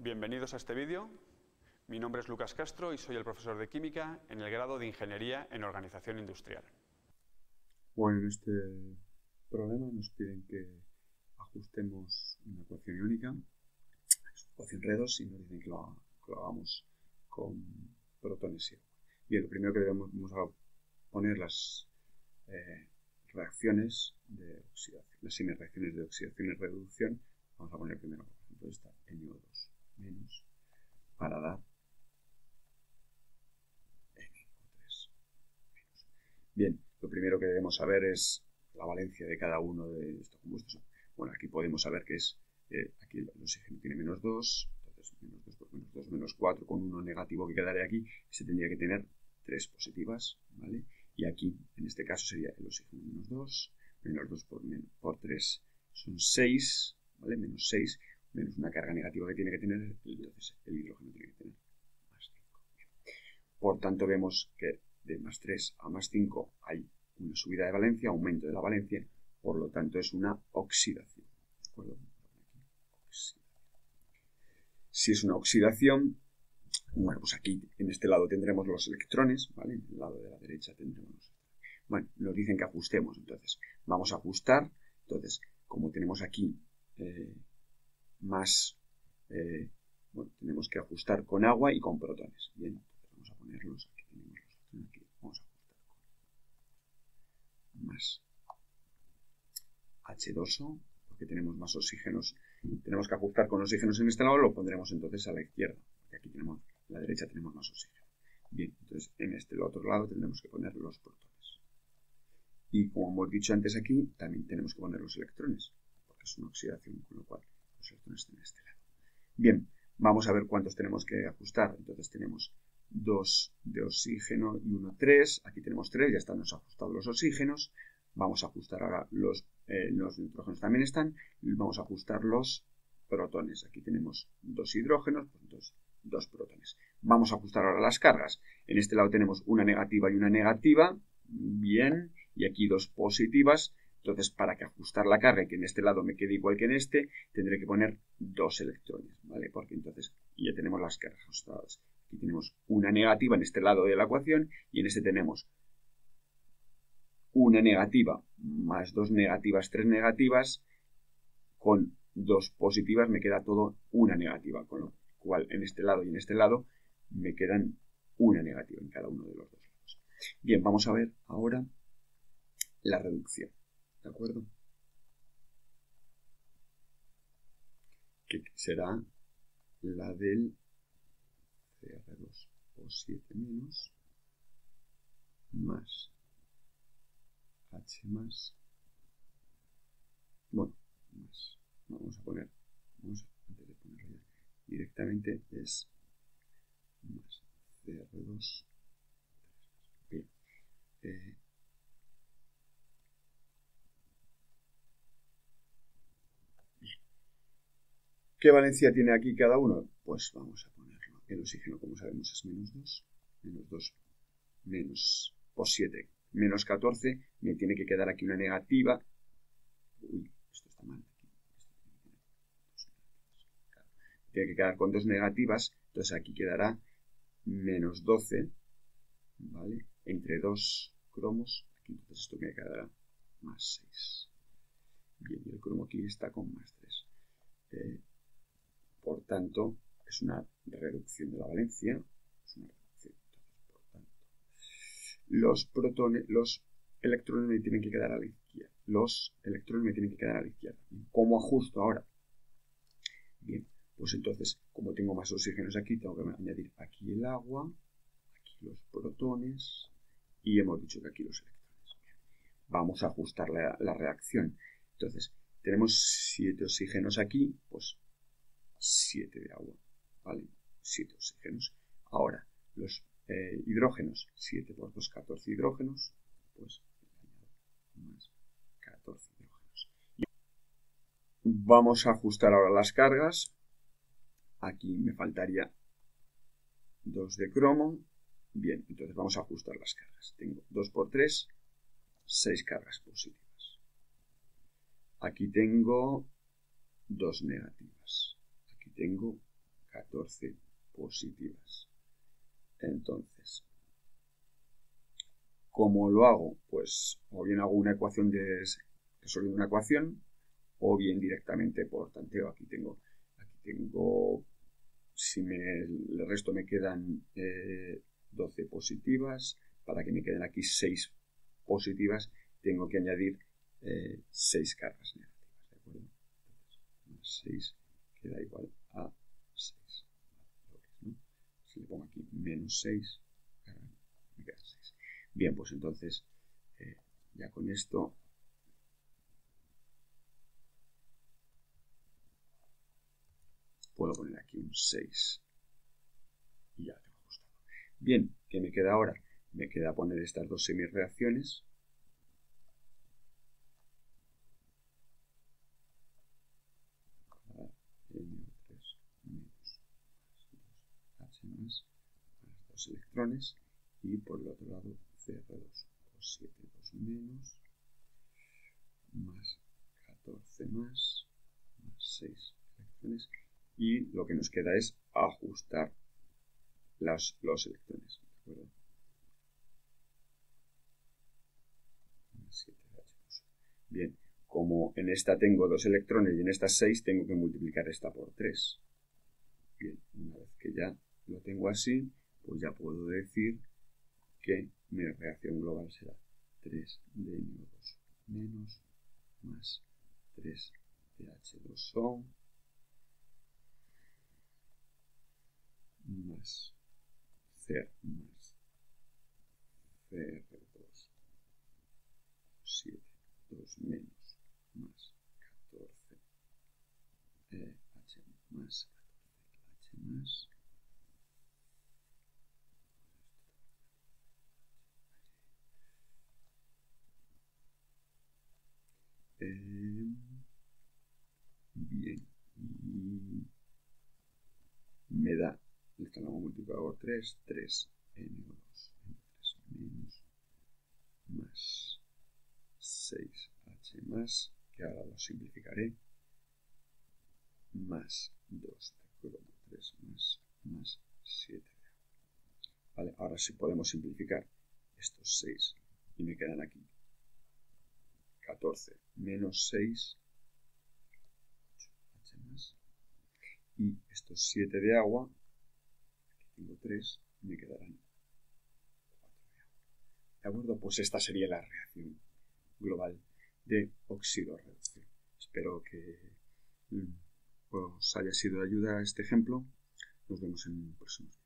Bienvenidos a este vídeo. Mi nombre es Lucas Castro y soy el profesor de Química en el grado de Ingeniería en Organización Industrial. Bueno, en este problema nos piden que ajustemos una ecuación iónica, ecuación redos, y nos dicen que lo, hagamos con protones y agua. Bien, lo primero que debemos poner las eh, reacciones de oxidación, las reacciones de oxidación y reducción. Vamos a poner primero, por ejemplo, esta NO2 menos para dar NO3 menos. Bien, lo primero que debemos saber es la valencia de cada uno de estos compuestos. Bueno, aquí podemos saber que es, eh, aquí el oxígeno tiene menos 2, entonces menos 2 por menos 2, menos 4, con uno negativo que quedaría aquí, se tendría que tener 3 positivas, ¿vale? Y aquí, en este caso, sería el oxígeno menos 2, menos 2 por, por 3 son 6, ¿vale? Menos 6, menos una carga negativa que tiene que tener, entonces el hidrógeno tiene que tener más 5. Por tanto, vemos que de más 3 a más 5 hay una subida de valencia, aumento de la valencia, por lo tanto es una oxidación. ¿De acuerdo? Si es una oxidación, bueno, pues aquí en este lado tendremos los electrones, ¿vale? En el lado de la derecha tendremos Bueno, nos dicen que ajustemos, entonces vamos a ajustar. Entonces, como tenemos aquí eh, más, eh, bueno, tenemos que ajustar con agua y con protones. Bien, vamos a ponerlos, aquí tenemos los aquí, vamos a ajustar con más H2O, porque tenemos más oxígenos. Tenemos que ajustar con oxígenos en este lado, lo pondremos entonces a la izquierda, porque aquí tenemos, a la derecha tenemos más oxígeno. Bien, entonces en este otro lado tendremos que poner los protones. Y como hemos dicho antes aquí, también tenemos que poner los electrones, porque es una oxidación, con lo cual los electrones están en este lado. Bien, vamos a ver cuántos tenemos que ajustar. Entonces tenemos 2 de oxígeno y 1 3. Aquí tenemos 3, ya están ajustados los oxígenos. Vamos a ajustar ahora los, eh, los nitrógenos también están. Vamos a ajustar los protones. Aquí tenemos dos hidrógenos, pues dos, protones. Vamos a ajustar ahora las cargas. En este lado tenemos una negativa y una negativa. Bien. Y aquí dos positivas. Entonces, para que ajustar la carga y que en este lado me quede igual que en este, tendré que poner dos electrones, ¿vale? Porque entonces ya tenemos las cargas ajustadas. Aquí tenemos una negativa en este lado de la ecuación y en este tenemos una negativa más dos negativas, tres negativas, con dos positivas me queda todo una negativa, con lo cual en este lado y en este lado me quedan una negativa en cada uno de los dos lados. Bien, vamos a ver ahora la reducción. ¿De acuerdo? Que será la del CR2 o 7 menos más H más, bueno, más, vamos a poner, vamos a, antes de ponerlo ya, directamente es más CR2, bien, eh, ¿Qué valencia tiene aquí cada uno? Pues vamos a ponerlo. El oxígeno, como sabemos, es menos 2. Menos 2 menos por 7 menos 14, me tiene que quedar aquí una negativa. Uy, esto está mal. Tiene que quedar con dos negativas, entonces aquí quedará menos 12, ¿vale? Entre dos cromos, aquí entonces esto me quedará más 6. Bien, y el cromo aquí está con más 3. Eh, por tanto, es una reducción de la valencia, es una los protones, los electrones me tienen que quedar a la izquierda. Los electrones me tienen que quedar a la izquierda. ¿Cómo ajusto ahora? Bien, pues entonces, como tengo más oxígenos aquí, tengo que añadir aquí el agua, aquí los protones y hemos dicho que aquí los electrones. Vamos a ajustar la, la reacción. Entonces, tenemos 7 oxígenos aquí, pues 7 de agua, ¿vale? 7 oxígenos. Ahora, los eh, hidrógenos, 7 por 2, 14 hidrógenos, pues más 14 hidrógenos. Vamos a ajustar ahora las cargas. Aquí me faltaría 2 de cromo. Bien, entonces vamos a ajustar las cargas. Tengo 2 por 3, 6 cargas positivas. Aquí tengo 2 negativas. Tengo 14 positivas. Entonces, ¿cómo lo hago? Pues o bien hago una ecuación de resolviendo una ecuación o bien directamente por tanteo. Aquí tengo, aquí tengo, si me, el resto me quedan 12 eh, positivas, para que me queden aquí 6 positivas, tengo que añadir 6 eh, cargas negativas, ¿de acuerdo? más 6 queda igual a 6. Si le pongo aquí menos 6, me queda 6. Bien, pues entonces, eh, ya con esto puedo poner aquí un 6 y ya tengo ajustado. Bien, ¿qué me queda ahora? Me queda poner estas dos semireacciones. H más, dos electrones y por el otro lado CR2, 7, 2 menos, más 14 más, más 6 electrones y lo que nos queda es ajustar los electrones. Bien, como en esta tengo dos electrones y en esta 6, tengo que multiplicar esta por 3. Bien, una vez que ya lo tengo así, pues ya puedo decir que mi reacción global será 3 de 2 menos más 3 de H2 son más C más CR2 7 2 menos más 14 eh, H más 14 H más eh, bien y me da el canal multiplicado por 3 3 n2 3 menos más 6h más que ahora lo simplificaré más 2 de acuerdo 3 más más 7 vale ahora sí podemos simplificar estos 6 y me quedan aquí 14 menos 6 h más y estos 7 de agua tengo 3 y me quedarán 4 de acuerdo pues esta sería la reacción global de oxidorreducción espero que mm, os haya sido de ayuda este ejemplo. Nos vemos en próximos